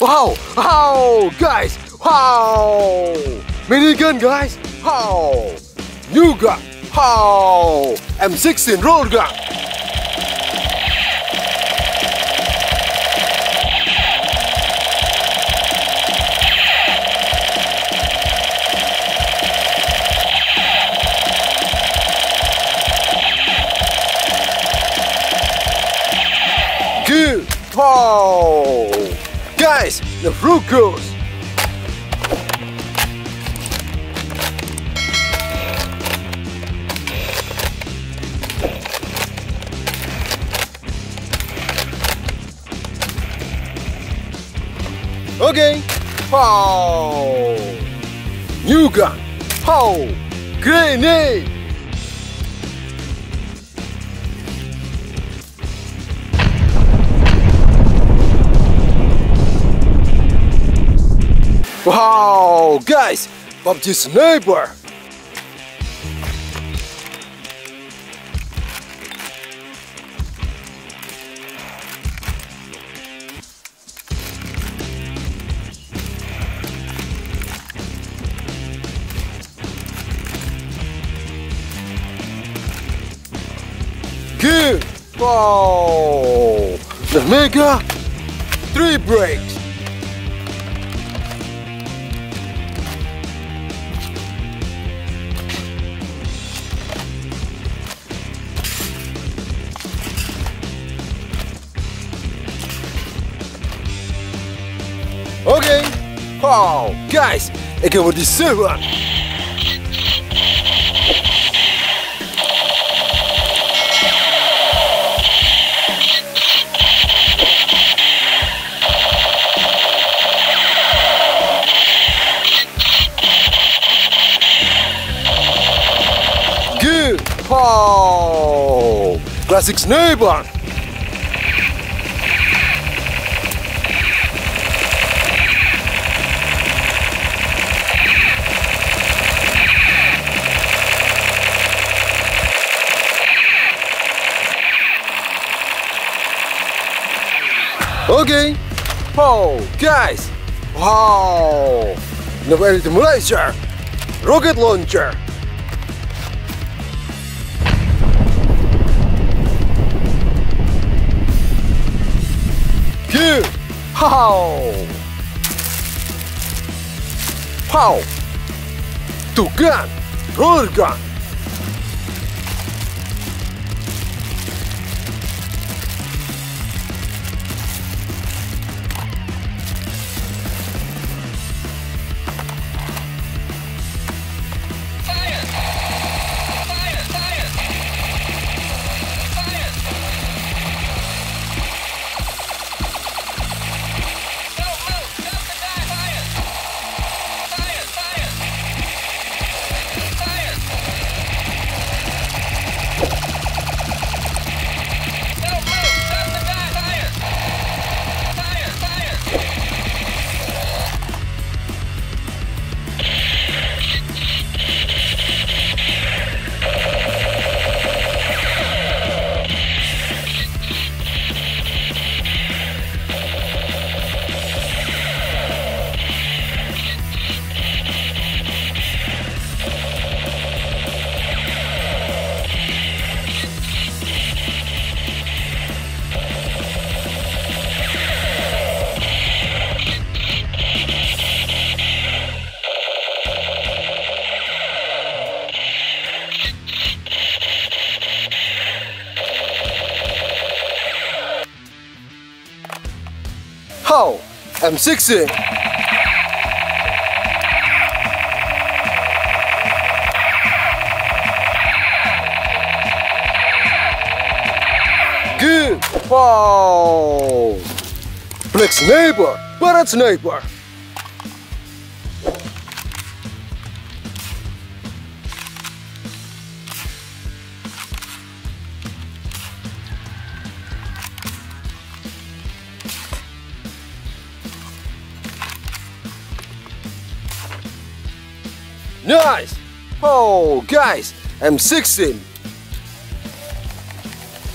Wow! Wow! Guys! Wow! Minigun, guys! Wow! New gun! Wow! M16 roll gun! The fruit goes! Okay. Pow. New gun. Pow. Grenade. Wow, guys, PUBG neighbor. Good. Wow. The Mega. Tri-Breaks. Wow, guys, ik heb die silver. Good. Wow. Classic sniper. Wow, guys. Wow. Very Malaysia. Rocket launcher. Good. Wow. Wow. Two gun. Roller gun. How? M60. Good. Wow. Black sniper. Barat sniper. Nice! Oh, guys, M16.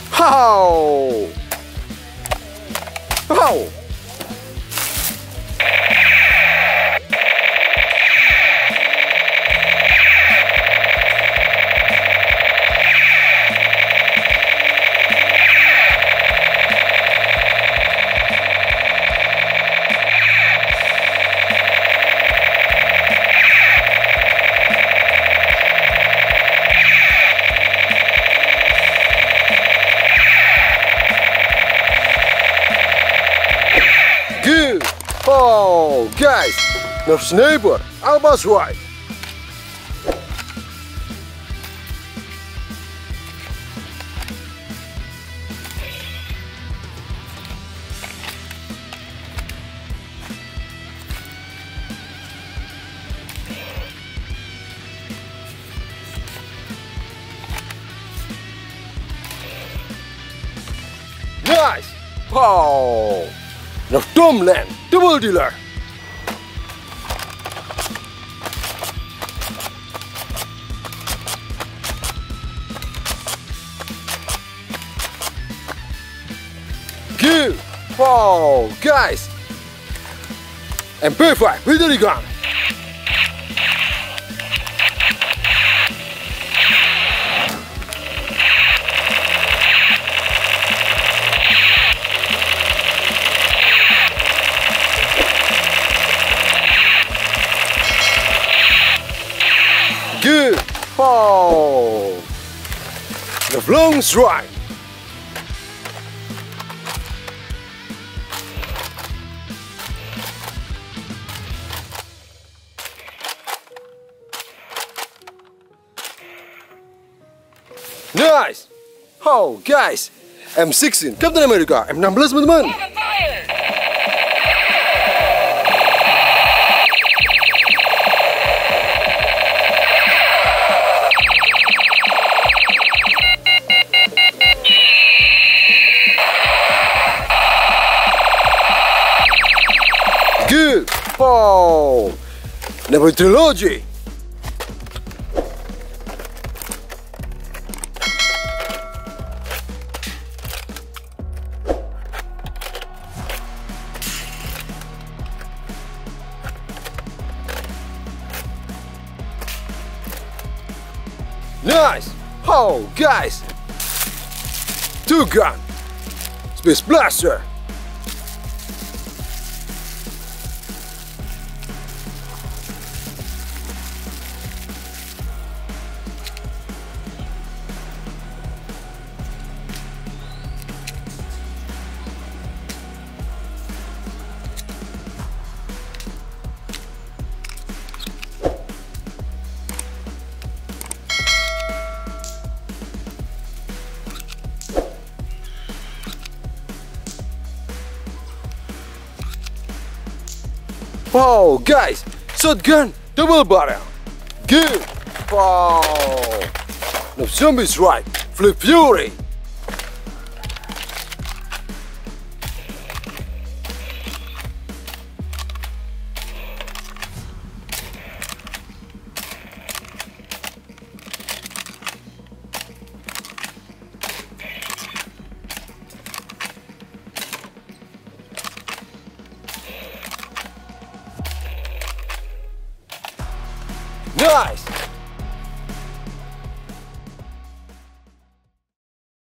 How? How? Guys, no sniper, almost right. Nice! Oh! Now Doomlands, double dealer. Oh, guys! And perfect, with the gun. Good. Oh. The long strike. Nice. Oh, guys. M16, Captain America, M16 teman-teman. Good. Oh. Number trilogy. Nice! Oh, guys! Two gun! Space Blaster! Wow, guys! Shotgun! Double barrel! Good! Wow! No zombies right! Flip Fury! Nice!